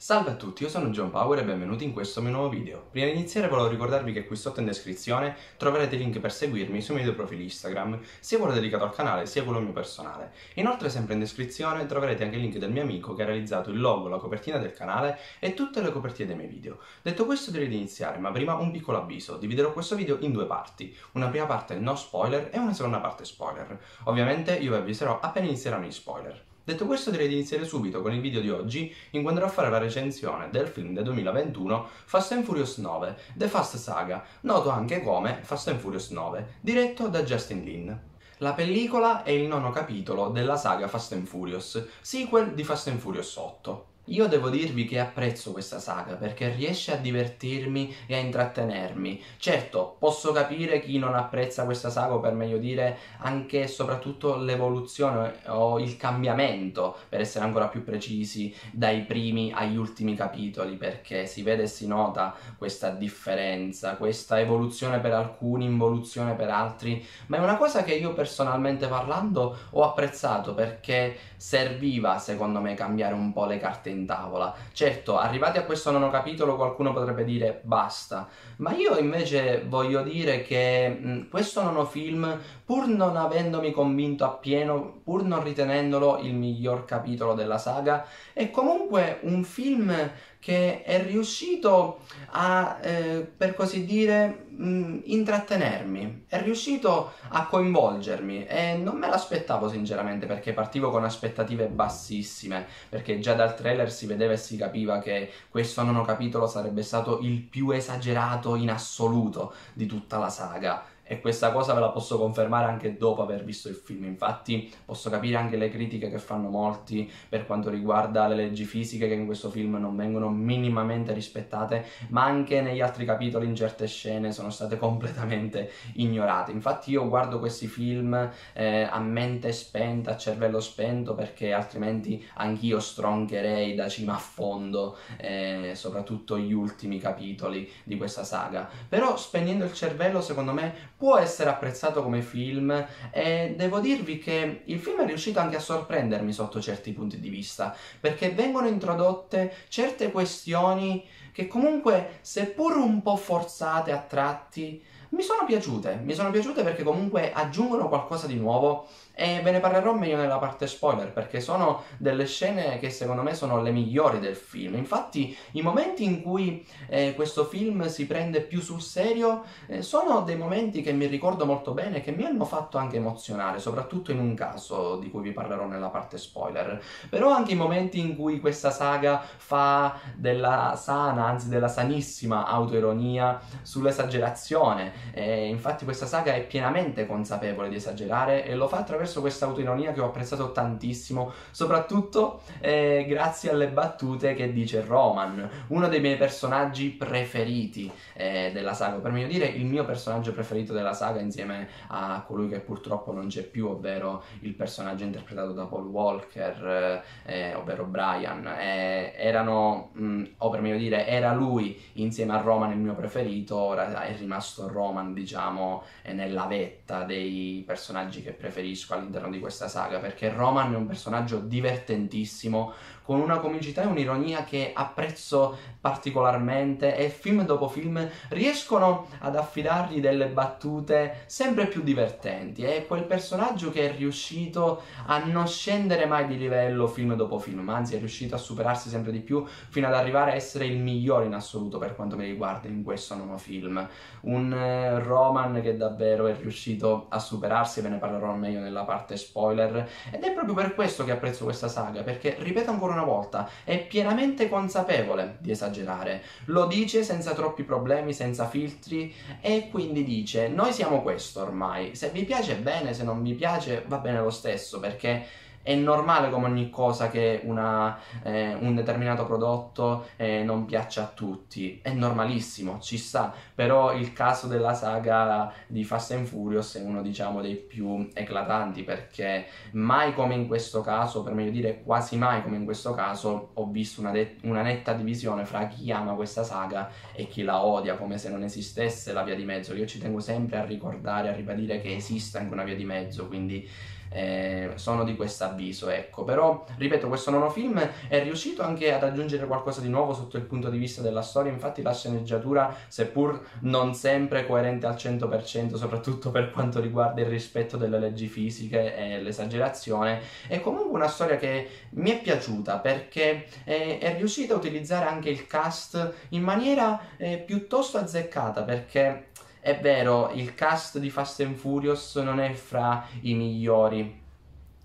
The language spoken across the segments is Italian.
Salve a tutti, io sono John Power e benvenuti in questo mio nuovo video. Prima di iniziare volevo ricordarvi che qui sotto in descrizione troverete i link per seguirmi sui miei due profili Instagram, sia quello dedicato al canale sia quello mio personale. Inoltre sempre in descrizione troverete anche il link del mio amico che ha realizzato il logo, la copertina del canale e tutte le copertine dei miei video. Detto questo direi di iniziare, ma prima un piccolo avviso, dividerò questo video in due parti. Una prima parte no spoiler e una seconda parte spoiler. Ovviamente io vi avviserò appena inizieranno gli spoiler. Detto questo direi di iniziare subito con il video di oggi in cui andrò a fare la recensione del film del 2021 Fast and Furious 9, The Fast Saga, noto anche come Fast and Furious 9, diretto da Justin Lin. La pellicola è il nono capitolo della saga Fast and Furious, sequel di Fast and Furious 8. Io devo dirvi che apprezzo questa saga perché riesce a divertirmi e a intrattenermi. Certo, posso capire chi non apprezza questa saga, o per meglio dire anche e soprattutto l'evoluzione o il cambiamento, per essere ancora più precisi, dai primi agli ultimi capitoli, perché si vede e si nota questa differenza, questa evoluzione per alcuni, involuzione per altri, ma è una cosa che io personalmente parlando ho apprezzato perché serviva secondo me cambiare un po' le carte in tavola. Certo, arrivati a questo nono capitolo qualcuno potrebbe dire basta, ma io invece voglio dire che mh, questo nono film, pur non avendomi convinto appieno, pur non ritenendolo il miglior capitolo della saga, è comunque un film che è riuscito a, eh, per così dire, mh, intrattenermi, è riuscito a coinvolgermi e non me l'aspettavo sinceramente perché partivo con aspettative bassissime, perché già dal trailer si vedeva e si capiva che questo nono capitolo sarebbe stato il più esagerato in assoluto di tutta la saga e questa cosa ve la posso confermare anche dopo aver visto il film. Infatti posso capire anche le critiche che fanno molti per quanto riguarda le leggi fisiche che in questo film non vengono minimamente rispettate, ma anche negli altri capitoli in certe scene sono state completamente ignorate. Infatti io guardo questi film eh, a mente spenta, a cervello spento, perché altrimenti anch'io stroncherei da cima a fondo, eh, soprattutto gli ultimi capitoli di questa saga. Però spegnendo il cervello, secondo me, può essere apprezzato come film e devo dirvi che il film è riuscito anche a sorprendermi sotto certi punti di vista, perché vengono introdotte certe questioni che comunque, seppur un po' forzate a tratti, mi sono piaciute. Mi sono piaciute perché comunque aggiungono qualcosa di nuovo e ve ne parlerò meglio nella parte spoiler perché sono delle scene che secondo me sono le migliori del film. Infatti i momenti in cui eh, questo film si prende più sul serio eh, sono dei momenti che mi ricordo molto bene e che mi hanno fatto anche emozionare, soprattutto in un caso di cui vi parlerò nella parte spoiler. Però anche i momenti in cui questa saga fa della sana, anzi della sanissima autoironia sull'esagerazione. Eh, infatti questa saga è pienamente consapevole di esagerare e lo fa attraverso attraverso questa autoironia che ho apprezzato tantissimo, soprattutto eh, grazie alle battute che dice Roman, uno dei miei personaggi preferiti eh, della saga, per meglio dire il mio personaggio preferito della saga insieme a colui che purtroppo non c'è più, ovvero il personaggio interpretato da Paul Walker, eh, ovvero Brian. erano, mh, mm, o per meglio dire, era lui insieme a Roman il mio preferito, ora è rimasto Roman, diciamo, nella vetta dei personaggi che preferisco all'interno di questa saga, perché Roman è un personaggio divertentissimo, con una comicità e un'ironia che apprezzo particolarmente e film dopo film riescono ad affidargli delle battute sempre più divertenti. È quel personaggio che è riuscito a non scendere mai di livello film dopo film, anzi è riuscito a superarsi sempre di più fino ad arrivare a essere il migliore in assoluto per quanto mi riguarda in questo nuovo film. Un eh, Roman che davvero è riuscito a superarsi, ve ne parlerò meglio nella parte spoiler, ed è proprio per questo che apprezzo questa saga, perché ripeto ancora una una volta, è pienamente consapevole di esagerare, lo dice senza troppi problemi, senza filtri e quindi dice noi siamo questo ormai, se vi piace bene, se non vi piace va bene lo stesso perché è normale come ogni cosa che una, eh, un determinato prodotto eh, non piaccia a tutti, è normalissimo, ci sta, però il caso della saga di Fast and Furious è uno diciamo dei più eclatanti perché mai come in questo caso, per meglio dire quasi mai come in questo caso, ho visto una, una netta divisione fra chi ama questa saga e chi la odia, come se non esistesse la via di mezzo. Io ci tengo sempre a ricordare, a ribadire che esiste anche una via di mezzo, quindi eh, sono di questo avviso, ecco. Però, ripeto, questo nono film è riuscito anche ad aggiungere qualcosa di nuovo sotto il punto di vista della storia, infatti la sceneggiatura, seppur non sempre coerente al 100%, soprattutto per quanto riguarda il rispetto delle leggi fisiche e l'esagerazione, è comunque una storia che mi è piaciuta perché è, è riuscita a utilizzare anche il cast in maniera eh, piuttosto azzeccata perché è vero, il cast di Fast and Furious non è fra i migliori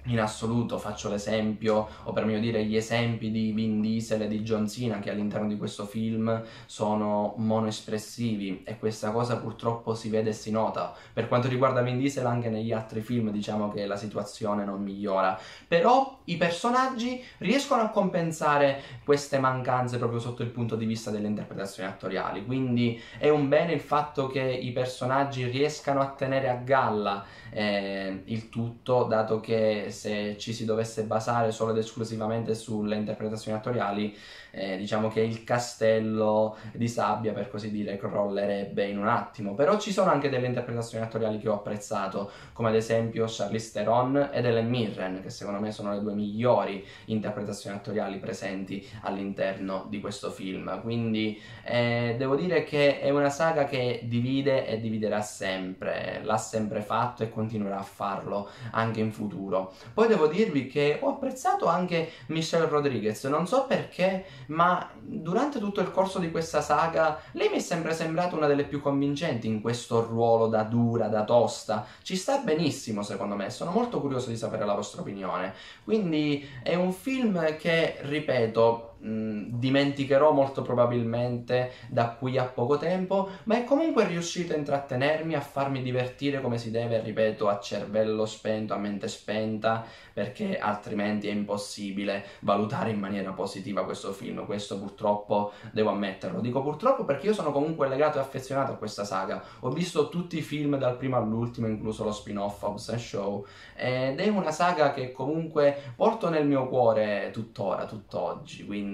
in assoluto faccio l'esempio, o per meglio dire gli esempi di Vin Diesel e di John Cena che all'interno di questo film sono monoespressivi e questa cosa purtroppo si vede e si nota. Per quanto riguarda Vin Diesel anche negli altri film diciamo che la situazione non migliora, però i personaggi riescono a compensare queste mancanze proprio sotto il punto di vista delle interpretazioni attoriali, quindi è un bene il fatto che i personaggi riescano a tenere a galla eh, il tutto, dato che se ci si dovesse basare solo ed esclusivamente sulle interpretazioni attoriali, eh, diciamo che il castello di sabbia, per così dire, crollerebbe in un attimo. Però ci sono anche delle interpretazioni attoriali che ho apprezzato, come ad esempio Charlize Theron ed Ellen Mirren, che secondo me sono le due migliori interpretazioni attoriali presenti all'interno di questo film. Quindi eh, devo dire che è una saga che divide e dividerà sempre, l'ha sempre fatto e continuerà a farlo anche in futuro. Poi devo dirvi che ho apprezzato anche Michelle Rodriguez, non so perché ma durante tutto il corso di questa saga lei mi è sempre sembrata una delle più convincenti in questo ruolo da dura, da tosta. Ci sta benissimo secondo me, sono molto curioso di sapere la vostra opinione. Quindi è un film che, ripeto, dimenticherò molto probabilmente da qui a poco tempo, ma è comunque riuscito a intrattenermi, a farmi divertire come si deve, ripeto, a cervello spento, a mente spenta, perché altrimenti è impossibile valutare in maniera positiva questo film. Questo purtroppo devo ammetterlo. Dico purtroppo perché io sono comunque legato e affezionato a questa saga. Ho visto tutti i film dal primo all'ultimo, incluso lo spin-off Hobbs Show, ed è una saga che comunque porto nel mio cuore tuttora, tutt'oggi, quindi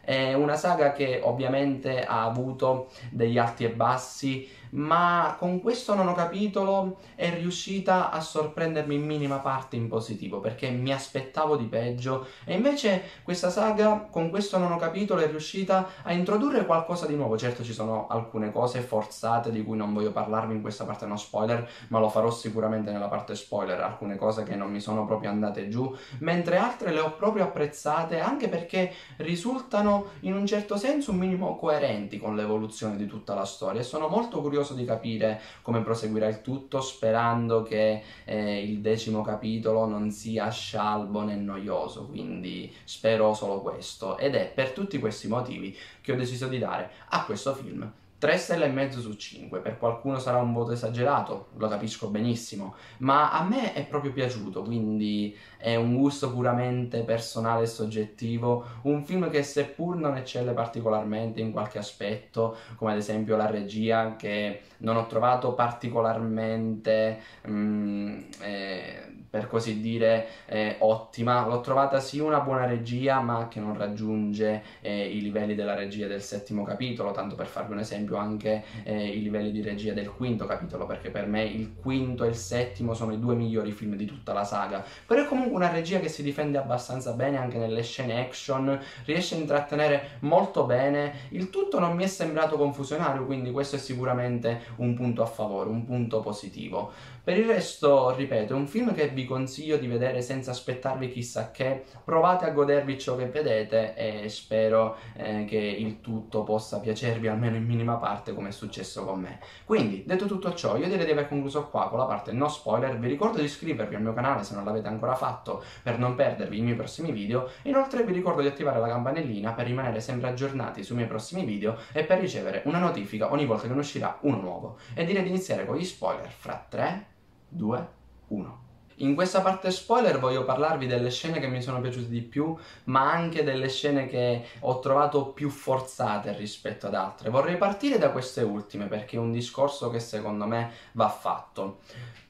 è una saga che ovviamente ha avuto degli alti e bassi, ma con questo nono capitolo è riuscita a sorprendermi in minima parte in positivo, perché mi aspettavo di peggio e invece questa saga con questo nono capitolo è riuscita a introdurre qualcosa di nuovo. Certo ci sono alcune cose forzate di cui non voglio parlarvi in questa parte no spoiler, ma lo farò sicuramente nella parte spoiler, alcune cose che non mi sono proprio andate giù, mentre altre le ho proprio apprezzate anche perché risultano in un certo senso un minimo coerenti con l'evoluzione di tutta la storia e sono molto curioso di capire come proseguirà il tutto sperando che eh, il decimo capitolo non sia scialbo né noioso quindi spero solo questo. Ed è per tutti questi motivi che ho deciso di dare a questo film 3 stelle e mezzo su 5, per qualcuno sarà un voto esagerato, lo capisco benissimo, ma a me è proprio piaciuto, quindi è un gusto puramente personale e soggettivo, un film che seppur non eccelle particolarmente in qualche aspetto, come ad esempio la regia, che non ho trovato particolarmente... Mm, eh, per così dire eh, ottima. L'ho trovata sì una buona regia, ma che non raggiunge eh, i livelli della regia del settimo capitolo, tanto per farvi un esempio anche eh, i livelli di regia del quinto capitolo, perché per me il quinto e il settimo sono i due migliori film di tutta la saga. Però è comunque una regia che si difende abbastanza bene anche nelle scene action, riesce a intrattenere molto bene. Il tutto non mi è sembrato confusionario, quindi questo è sicuramente un punto a favore, un punto positivo. Per il resto, ripeto, è un film che vi consiglio di vedere senza aspettarvi chissà che. Provate a godervi ciò che vedete e spero eh, che il tutto possa piacervi almeno in minima parte come è successo con me. Quindi, detto tutto ciò, io direi di aver concluso qua con la parte no spoiler. Vi ricordo di iscrivervi al mio canale se non l'avete ancora fatto per non perdervi i miei prossimi video. Inoltre vi ricordo di attivare la campanellina per rimanere sempre aggiornati sui miei prossimi video e per ricevere una notifica ogni volta che ne uscirà uno nuovo. E direi di iniziare con gli spoiler fra 3 2, 1. In questa parte spoiler voglio parlarvi delle scene che mi sono piaciute di più, ma anche delle scene che ho trovato più forzate rispetto ad altre. Vorrei partire da queste ultime perché è un discorso che secondo me va fatto.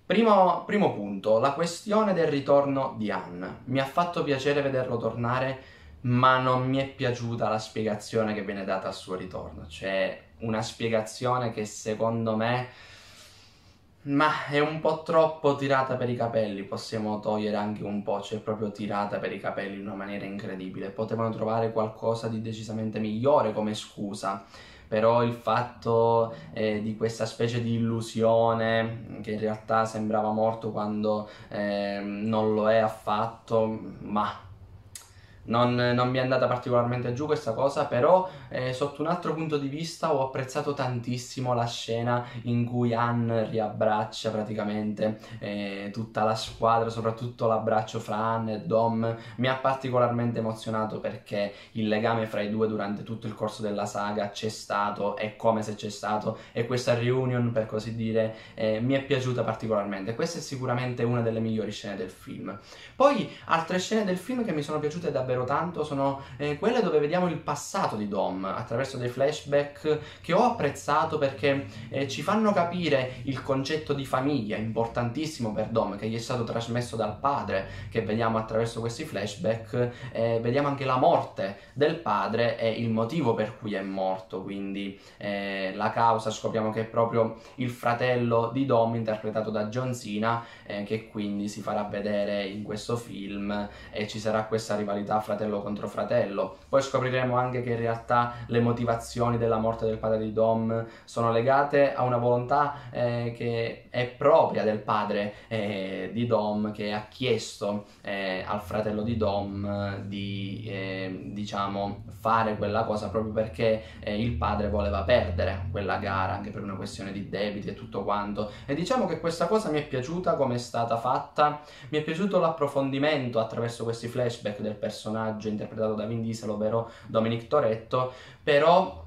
Primo, primo punto, la questione del ritorno di Anne. Mi ha fatto piacere vederlo tornare, ma non mi è piaciuta la spiegazione che viene data al suo ritorno. Cioè, una spiegazione che secondo me ma è un po' troppo tirata per i capelli, possiamo togliere anche un po', cioè proprio tirata per i capelli in una maniera incredibile. Potevano trovare qualcosa di decisamente migliore come scusa, però il fatto eh, di questa specie di illusione che in realtà sembrava morto quando eh, non lo è affatto, ma non, non, mi è andata particolarmente giù questa cosa, però eh, sotto un altro punto di vista ho apprezzato tantissimo la scena in cui Anne riabbraccia praticamente eh, tutta la squadra, soprattutto l'abbraccio fra Anne e Dom. Mi ha particolarmente emozionato perché il legame fra i due durante tutto il corso della saga c'è stato, è come se c'è stato, e questa reunion, per così dire, eh, mi è piaciuta particolarmente. Questa è sicuramente una delle migliori scene del film. Poi altre scene del film che mi sono piaciute davvero davvero tanto sono eh, quelle dove vediamo il passato di Dom attraverso dei flashback che ho apprezzato perché eh, ci fanno capire il concetto di famiglia importantissimo per Dom che gli è stato trasmesso dal padre che vediamo attraverso questi flashback eh, vediamo anche la morte del padre e il motivo per cui è morto quindi eh, la causa scopriamo che è proprio il fratello di Dom interpretato da John Cena eh, che quindi si farà vedere in questo film e ci sarà questa rivalità fratello contro fratello. Poi scopriremo anche che in realtà le motivazioni della morte del padre di Dom sono legate a una volontà eh, che è propria del padre eh, di Dom che ha chiesto eh, al fratello di Dom di eh, diciamo fare quella cosa proprio perché eh, il padre voleva perdere quella gara anche per una questione di debiti e tutto quanto e diciamo che questa cosa mi è piaciuta come è stata fatta mi è piaciuto l'approfondimento attraverso questi flashback del personaggio personaggio interpretato da Vin Diesel, ovvero Dominic Toretto, però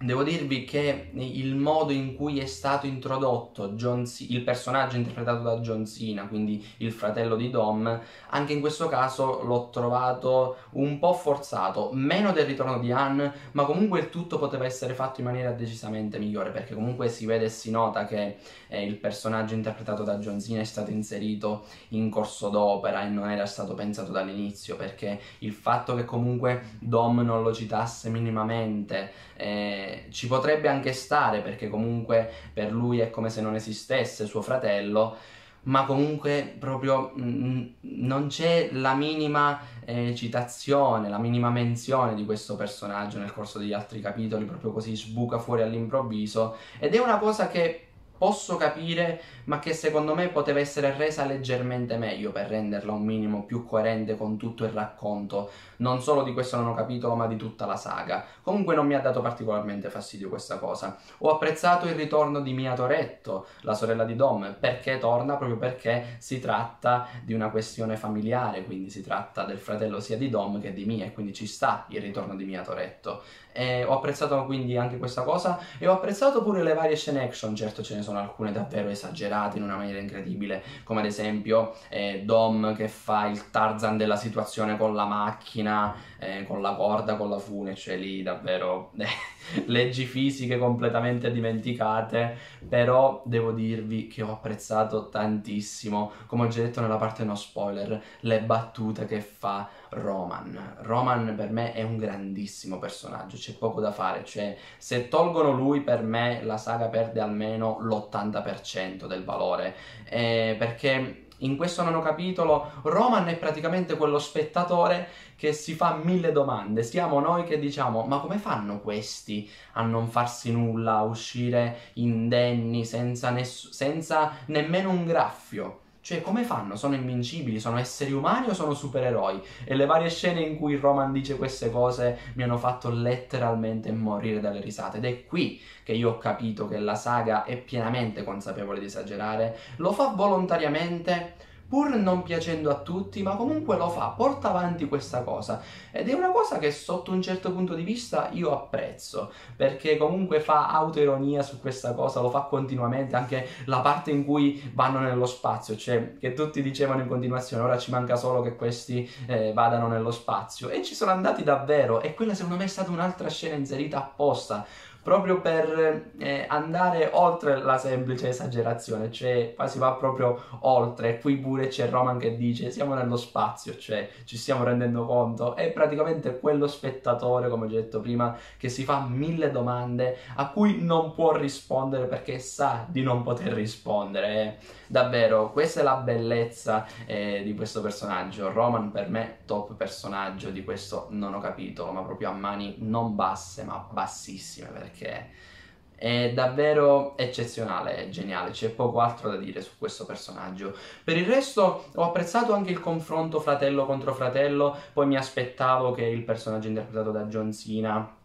Devo dirvi che il modo in cui è stato introdotto C- il personaggio interpretato da John Cena, quindi il fratello di Dom, anche in questo caso l'ho trovato un po' forzato, meno del ritorno di Anne, ma comunque il tutto poteva essere fatto in maniera decisamente migliore, perché comunque si vede e si nota che eh, il personaggio interpretato da John Cena è stato inserito in corso d'opera e non era stato pensato dall'inizio, perché il fatto che comunque Dom non lo citasse minimamente eh, ci potrebbe anche stare perché comunque per lui è come se non esistesse suo fratello, ma comunque proprio mh, mm, non c'è la minima eh, citazione, la minima menzione di questo personaggio nel corso degli altri capitoli, proprio così sbuca fuori all'improvviso. Ed è una cosa che posso capire, ma che secondo me poteva essere resa leggermente meglio per renderla un minimo più coerente con tutto il racconto, non solo di questo nono capitolo, ma di tutta la saga. Comunque non mi ha dato particolarmente fastidio questa cosa. Ho apprezzato il ritorno di Mia Toretto, la sorella di Dom, perché torna proprio perché si tratta di una questione familiare, quindi si tratta del fratello sia di Dom che di Mia, e quindi ci sta il ritorno di Mia Toretto. E ho apprezzato quindi anche questa cosa e ho apprezzato pure le varie scene action, certo ce ne sono alcune davvero esagerate in una maniera incredibile, come ad esempio eh, Dom che fa il Tarzan della situazione con la macchina, eh, con la corda, con la fune, cioè lì davvero eh, leggi fisiche completamente dimenticate, però devo dirvi che ho apprezzato tantissimo, come ho già detto nella parte no spoiler, le battute che fa Roman. Roman per me è un grandissimo personaggio, c'è poco da fare, cioè se tolgono lui per me la saga perde almeno l'80% del valore, eh, perché in questo nono capitolo Roman è praticamente quello spettatore che si fa mille domande. Siamo noi che diciamo: ma come fanno questi a non farsi nulla, a uscire indenni senza, ness- senza nemmeno un graffio? Cioè, come fanno? Sono invincibili? Sono esseri umani o sono supereroi? E le varie scene in cui Roman dice queste cose mi hanno fatto letteralmente morire dalle risate. Ed è qui che io ho capito che la saga è pienamente consapevole di esagerare. Lo fa volontariamente pur non piacendo a tutti, ma comunque lo fa, porta avanti questa cosa. Ed è una cosa che sotto un certo punto di vista io apprezzo, perché comunque fa autoironia su questa cosa, lo fa continuamente, anche la parte in cui vanno nello spazio, cioè che tutti dicevano in continuazione, ora ci manca solo che questi eh, vadano nello spazio e ci sono andati davvero e quella secondo me è stata un'altra scena inserita apposta proprio per eh, andare oltre la semplice esagerazione, cioè qua si va proprio oltre, qui pure c'è Roman che dice siamo nello spazio, cioè ci stiamo rendendo conto, è praticamente quello spettatore, come ho detto prima, che si fa mille domande a cui non può rispondere perché sa di non poter rispondere. Davvero, questa è la bellezza eh, di questo personaggio. Roman per me top personaggio di questo non ho capito, ma proprio a mani non basse ma bassissime perché è davvero eccezionale, è geniale, c'è poco altro da dire su questo personaggio. Per il resto ho apprezzato anche il confronto fratello contro fratello, poi mi aspettavo che il personaggio interpretato da John Cena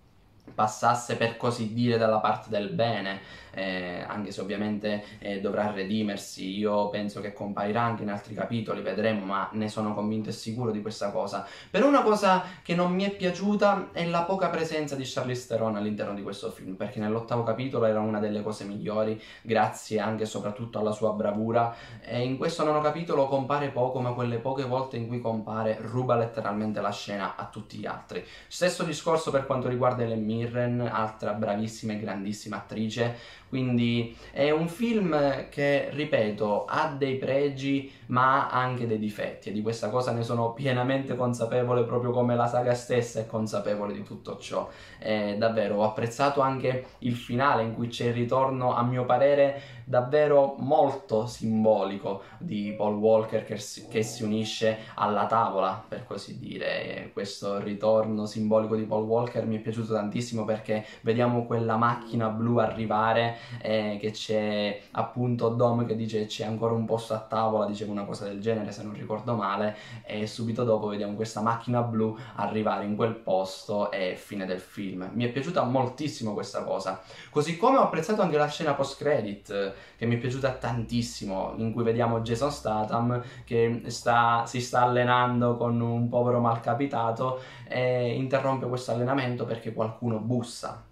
passasse per così dire dalla parte del bene, eh, anche se ovviamente eh, dovrà redimersi. Io penso che comparirà anche in altri capitoli, vedremo, ma ne sono convinto e sicuro di questa cosa. Per una cosa che non mi è piaciuta è la poca presenza di Charlize Theron all'interno di questo film, perché nell'ottavo capitolo era una delle cose migliori, grazie anche e soprattutto alla sua bravura, e in questo nono capitolo compare poco, ma quelle poche volte in cui compare ruba letteralmente la scena a tutti gli altri. Stesso discorso per quanto riguarda Ellen Mirren, altra bravissima e grandissima attrice, quindi è un film che, ripeto, ha dei pregi ma ha anche dei difetti e di questa cosa ne sono pienamente consapevole proprio come la saga stessa è consapevole di tutto ciò. E davvero ho apprezzato anche il finale in cui c'è il ritorno, a mio parere, davvero molto simbolico di Paul Walker che si, che si unisce alla tavola, per così dire. Questo ritorno simbolico di Paul Walker mi è piaciuto tantissimo perché vediamo quella macchina blu arrivare eh, che c'è appunto Dom che dice c'è ancora un posto a tavola, diceva una cosa del genere se non ricordo male, e subito dopo vediamo questa macchina blu arrivare in quel posto e fine del film. Mi è piaciuta moltissimo questa cosa, così come ho apprezzato anche la scena post credit che mi è piaciuta tantissimo, in cui vediamo Jason Statham che sta, si sta allenando con un povero malcapitato e interrompe questo allenamento perché qualcuno bussa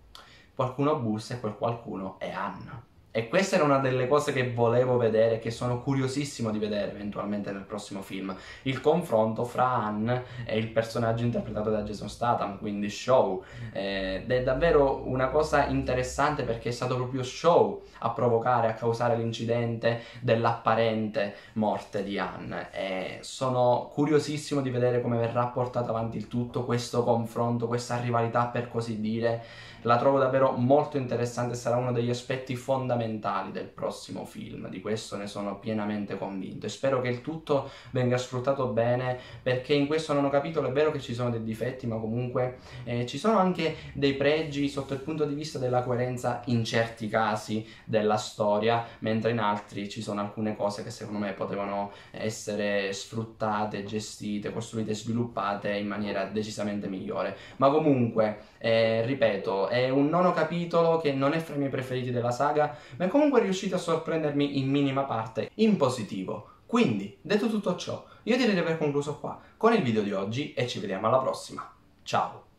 qualcuno bussa e quel qualcuno è Anna. E questa era una delle cose che volevo vedere, che sono curiosissimo di vedere eventualmente nel prossimo film. Il confronto fra Anne e il personaggio interpretato da Jason Statham, quindi Show. Eh, ed è davvero una cosa interessante perché è stato proprio Show a provocare, a causare l'incidente dell'apparente morte di Anne. E sono curiosissimo di vedere come verrà portato avanti il tutto, questo confronto, questa rivalità per così dire la trovo davvero molto interessante, sarà uno degli aspetti fondamentali del prossimo film, di questo ne sono pienamente convinto e spero che il tutto venga sfruttato bene perché in questo non ho capito, è vero che ci sono dei difetti, ma comunque eh, ci sono anche dei pregi sotto il punto di vista della coerenza in certi casi della storia, mentre in altri ci sono alcune cose che secondo me potevano essere sfruttate, gestite, costruite sviluppate in maniera decisamente migliore. Ma comunque, eh, ripeto, è un nono capitolo che non è fra i miei preferiti della saga, ma è comunque riuscito a sorprendermi in minima parte, in positivo. Quindi, detto tutto ciò, io direi di aver concluso qua con il video di oggi e ci vediamo alla prossima. Ciao!